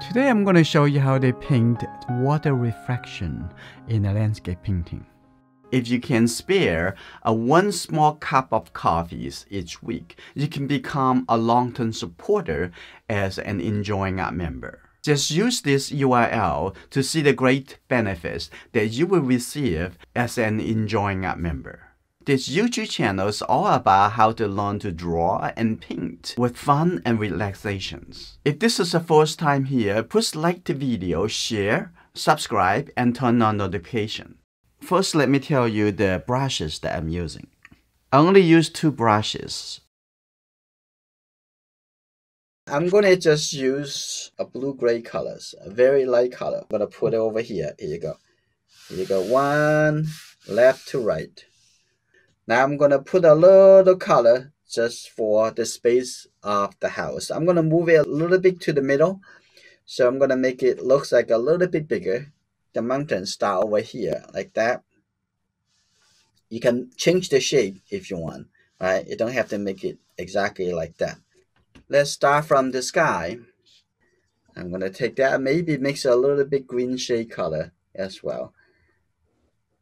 Today I'm going to show you how they paint water reflection in a landscape painting. If you can spare a one small cup of coffees each week, you can become a long-term supporter as an enjoying art member. Just use this URL to see the great benefits that you will receive as an enjoying art member. This YouTube channel is all about how to learn to draw and paint with fun and relaxations. If this is the first time here, please like the video, share, subscribe, and turn on notification. First, let me tell you the brushes that I'm using. I only use two brushes. I'm gonna just use a blue-gray colors, a very light color. I'm gonna put it over here. Here you go. Here you go. One left to right. Now I'm gonna put a little color just for the space of the house. I'm gonna move it a little bit to the middle. So I'm gonna make it looks like a little bit bigger the mountain start over here like that. You can change the shape if you want, right? You don't have to make it exactly like that. Let's start from the sky. I'm gonna take that, maybe mix a little bit green shade color as well.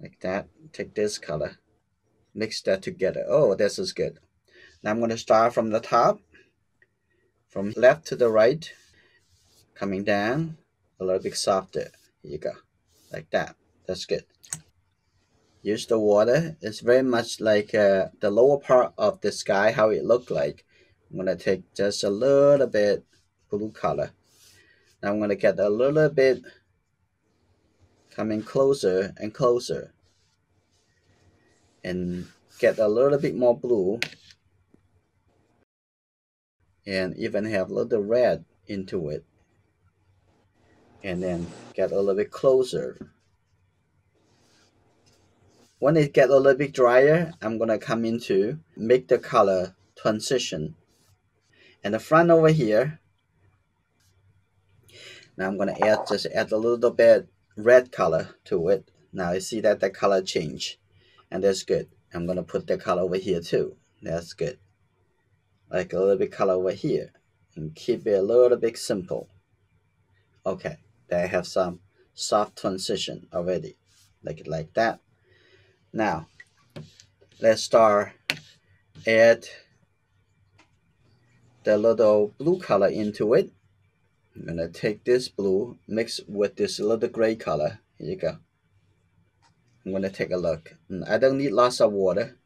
Like that, take this color, mix that together. Oh, this is good. Now I'm gonna start from the top, from left to the right, coming down a little bit softer. Here you go like that. That's good. Use the water. It's very much like uh, the lower part of the sky, how it looked like. I'm going to take just a little bit blue color. Now I'm going to get a little bit coming closer and closer. And get a little bit more blue. And even have a little red into it and then get a little bit closer. When it get a little bit drier, I'm gonna come into make the color transition. And the front over here, now I'm gonna add just add a little bit red color to it. Now you see that the color change, and that's good. I'm gonna put the color over here too. That's good. Like a little bit color over here, and keep it a little bit simple. Okay they have some soft transition already like it like that now let's start add the little blue color into it I'm gonna take this blue mix with this little gray color here you go I'm gonna take a look. Mm, I don't need lots of water.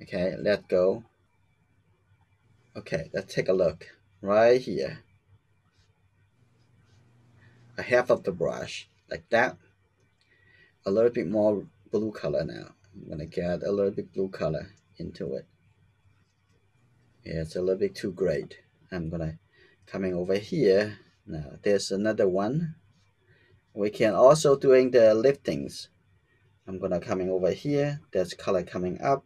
Okay let go. Okay let's take a look. Right here. A half of the brush like that. A little bit more blue color now. I'm gonna get a little bit blue color into it. Yeah, it's a little bit too great. I'm gonna coming over here. Now there's another one. We can also doing the liftings I'm gonna coming over here. There's color coming up.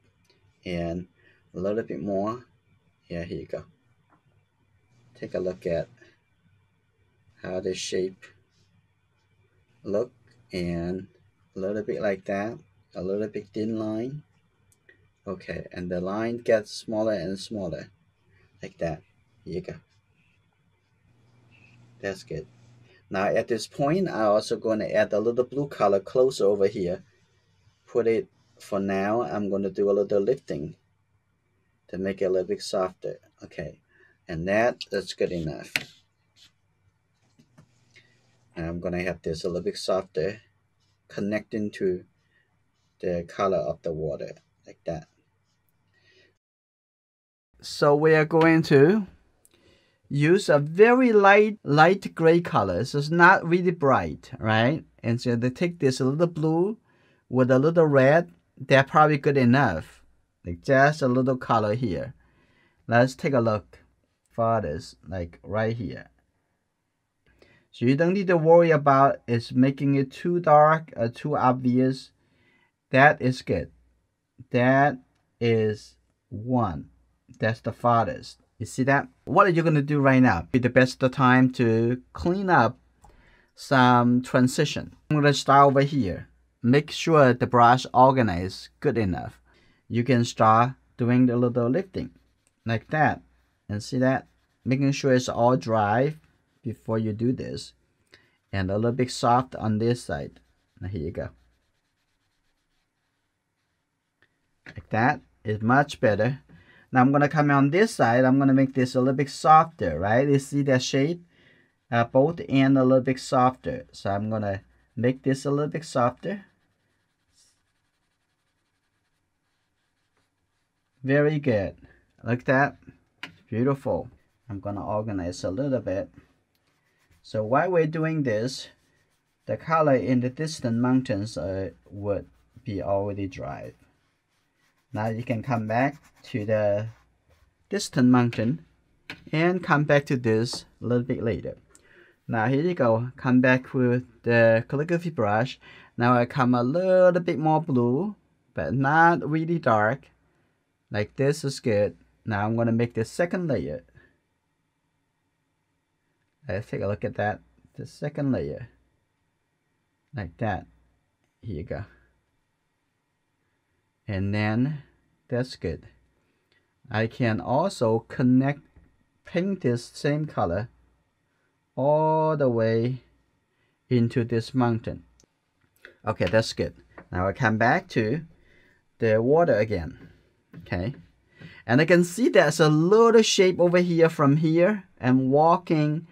And a little bit more. Yeah here you go. Take a look at how the shape look. And a little bit like that. A little bit thin line. Okay and the line gets smaller and smaller. Like that. Here you go. That's good. Now at this point I'm also going to add a little blue color close over here put it for now I'm going to do a little lifting to make it a little bit softer. Okay and that that's good enough. And I'm gonna have this a little bit softer connecting to the color of the water like that. So we are going to use a very light light gray color so it's not really bright right? And so they take this a little blue with a little red they're probably good enough like just a little color here let's take a look for this like right here so you don't need to worry about it's making it too dark or too obvious. That is good. That is one. That's the farthest. You see that? What are you going to do right now? Be the best time to clean up some transition. I'm going to start over here. Make sure the brush organized good enough. You can start doing the little lifting like that. And see that? Making sure it's all dry before you do this. And a little bit soft on this side. Now here you go. Like that is much better. Now I'm gonna come on this side. I'm gonna make this a little bit softer, right? You see that shape? Uh, both end a little bit softer. So I'm gonna make this a little bit softer. Very good. Like that. Beautiful. I'm gonna organize a little bit. So while we're doing this, the color in the distant mountains uh, would be already dried. Now you can come back to the distant mountain and come back to this a little bit later. Now here you go, come back with the calligraphy brush. Now I come a little bit more blue, but not really dark. Like this is good. Now I'm gonna make the second layer. Let's take a look at that. The second layer. Like that. Here you go. And then that's good. I can also connect, paint this same color all the way into this mountain. Okay, that's good. Now I come back to the water again. Okay. And I can see there's a little shape over here from here. I'm walking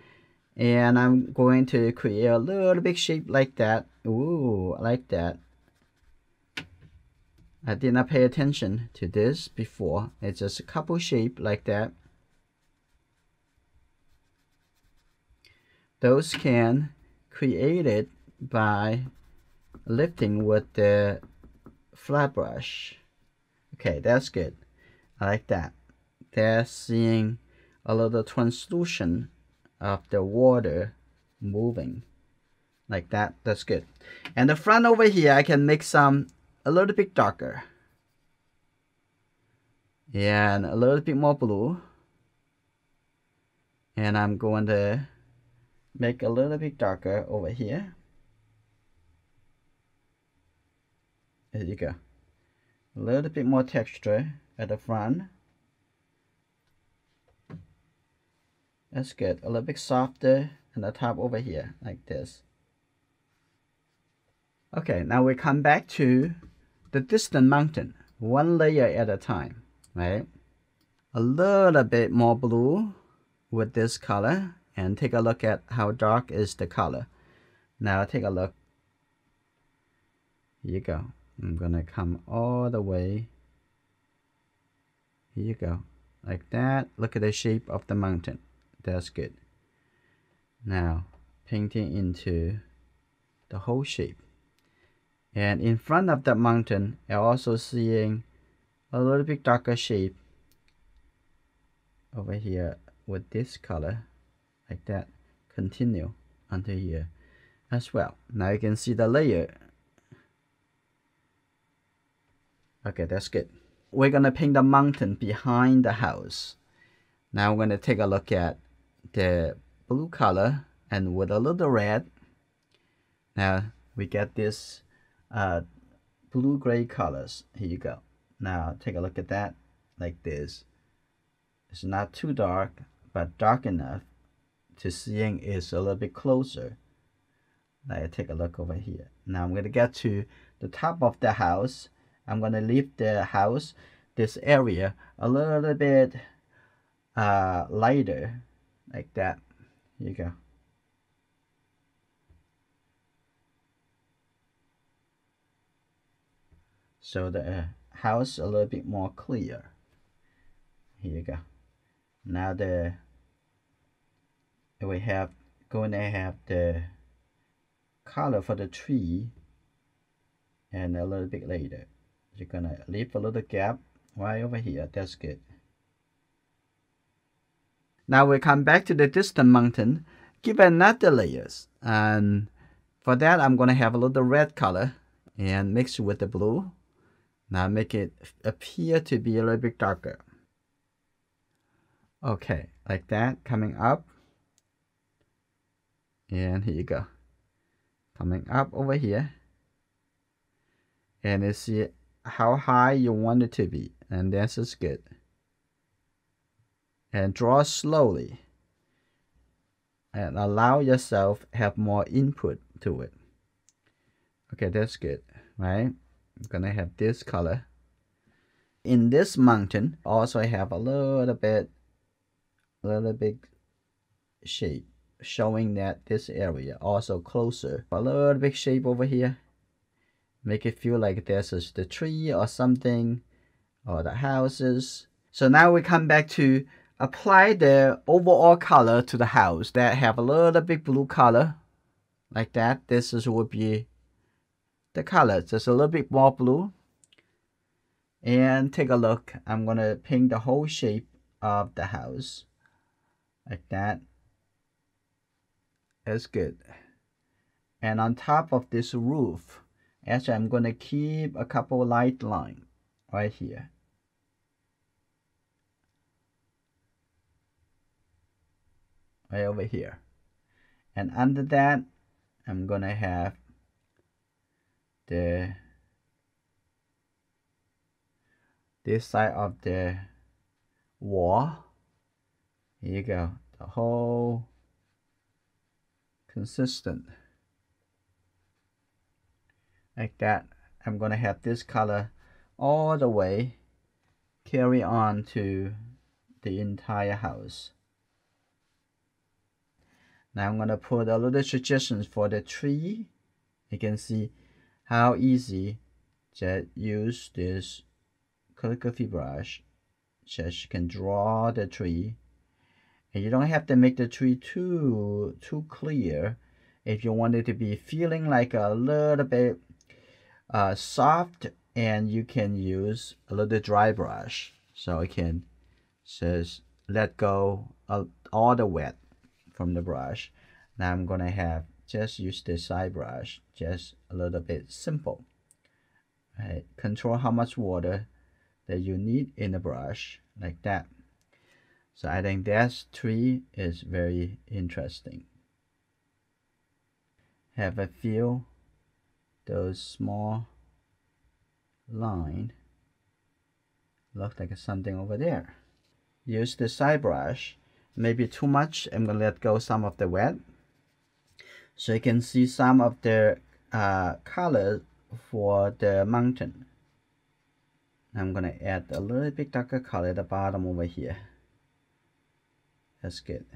and I'm going to create a little big shape like that. Ooh, I like that. I did not pay attention to this before. It's just a couple shape like that. Those can created by lifting with the flat brush. Okay, that's good. I like that. They're seeing a little translucent of the water moving like that. That's good. And the front over here, I can make some a little bit darker. Yeah, And a little bit more blue. And I'm going to make a little bit darker over here. There you go. A little bit more texture at the front. That's good. A little bit softer on the top over here, like this. Okay, now we come back to the distant mountain, one layer at a time, right? A little bit more blue with this color and take a look at how dark is the color. Now take a look. Here you go. I'm gonna come all the way here you go. Like that. Look at the shape of the mountain. That's good. Now, painting into the whole shape. And in front of that mountain, I'm also seeing a little bit darker shape over here with this color, like that. Continue until here as well. Now you can see the layer. Okay, that's good we're to paint the mountain behind the house. Now we're to take a look at the blue color and with a little red. Now we get this uh, blue-gray colors. Here you go. Now take a look at that like this. It's not too dark, but dark enough to seeing is a little bit closer. Now take a look over here. Now I'm going to get to the top of the house. I'm gonna leave the house this area a little bit uh, lighter like that. Here you go. So the house a little bit more clear. Here you go. Now the we have going to have the color for the tree and a little bit later. You're gonna leave a little gap right over here. That's good. Now we come back to the distant mountain. Give another layers. And for that I'm gonna have a little red color and mix it with the blue. Now make it appear to be a little bit darker. Okay like that coming up and here you go coming up over here and you see how high you want it to be and this is good and draw slowly and allow yourself have more input to it. Okay, that's good, right? I'm gonna have this color. In this mountain, also have a little bit, a little bit shape showing that this area also closer. A little big shape over here. Make it feel like this is the tree or something or the houses. So now we come back to apply the overall color to the house that have a little bit blue color like that. This is would be the color, just a little bit more blue. And take a look. I'm gonna paint the whole shape of the house like that. That's good. And on top of this roof, actually I'm gonna keep a couple light line right here. Right over here. And under that, I'm gonna have the this side of the wall. Here you go. The whole consistent. Like that I'm gonna have this color all the way carry on to the entire house. Now I'm gonna put a little suggestions for the tree. You can see how easy to use this calligraphy brush. Just can draw the tree and you don't have to make the tree too too clear. If you want it to be feeling like a little bit uh, soft and you can use a little dry brush. So it can just let go all the wet from the brush. Now I'm gonna have just use the side brush just a little bit simple. Right control how much water that you need in the brush like that so I think that tree is very interesting. Have a feel those small line look like something over there. Use the side brush, maybe too much. I'm gonna let go some of the wet. So you can see some of the uh, color for the mountain. I'm gonna add a little bit darker color at the bottom over here. That's good.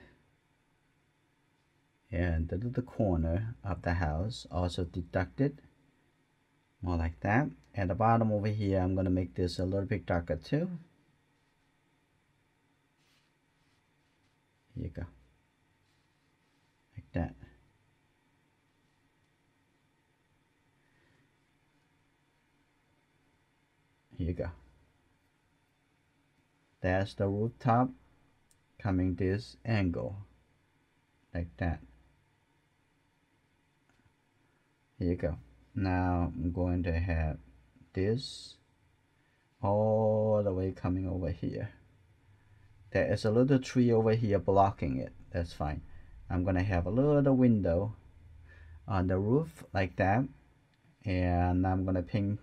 And the little corner of the house also deducted. More like that. And the bottom over here, I'm going to make this a little bit darker too. Here you go. Like that. Here you go. That's the rooftop coming this angle like that. Here you go. Now I'm going to have this all the way coming over here. There is a little tree over here blocking it. That's fine. I'm gonna have a little window on the roof like that and I'm gonna paint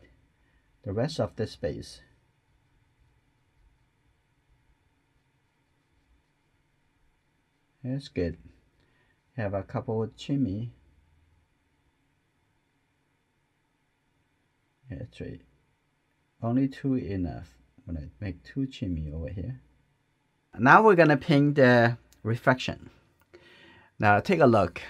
the rest of the space That's good. Have a couple of chimney. That's right. Only two enough. I'm gonna make two chimney over here. Now we're gonna paint the reflection. Now take a look.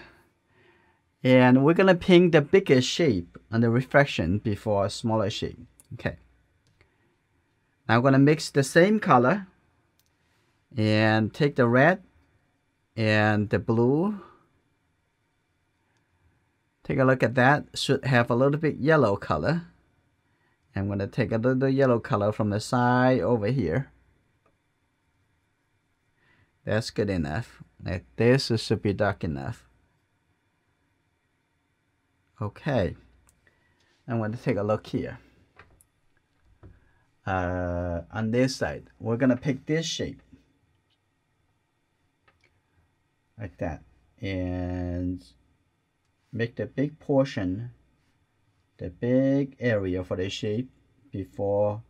And we're gonna paint the biggest shape on the reflection before a smaller shape. Okay. Now I'm gonna mix the same color and take the red and the blue. Take a look at that. Should have a little bit yellow color. I'm going to take a little yellow color from the side over here. That's good enough. Like this should be dark enough. Okay. I'm going to take a look here. Uh, on this side. We're going to pick this shape like that. And make the big portion the big area for the shape before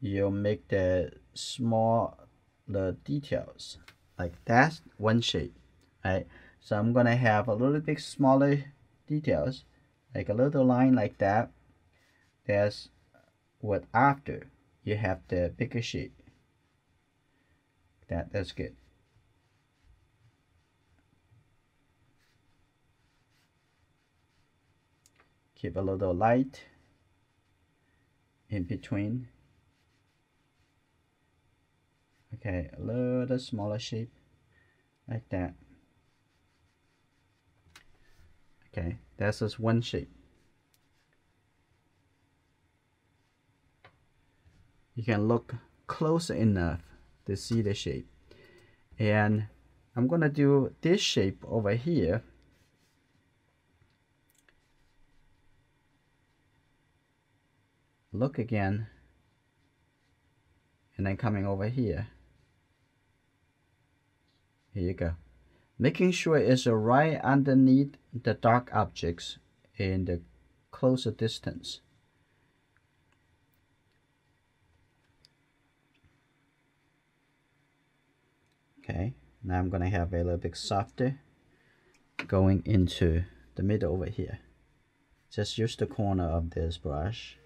you make the small the details like that one shape right? So I'm gonna have a little bit smaller details like a little line like that. That's what after you have the bigger shape. That that's good keep a little light in between. Okay a little smaller shape like that. Okay that's just one shape. You can look close enough to see the shape. And I'm gonna do this shape over here look again and then coming over here. Here you go. Making sure it's right underneath the dark objects in the closer distance. Okay now I'm gonna have a little bit softer going into the middle over here. Just use the corner of this brush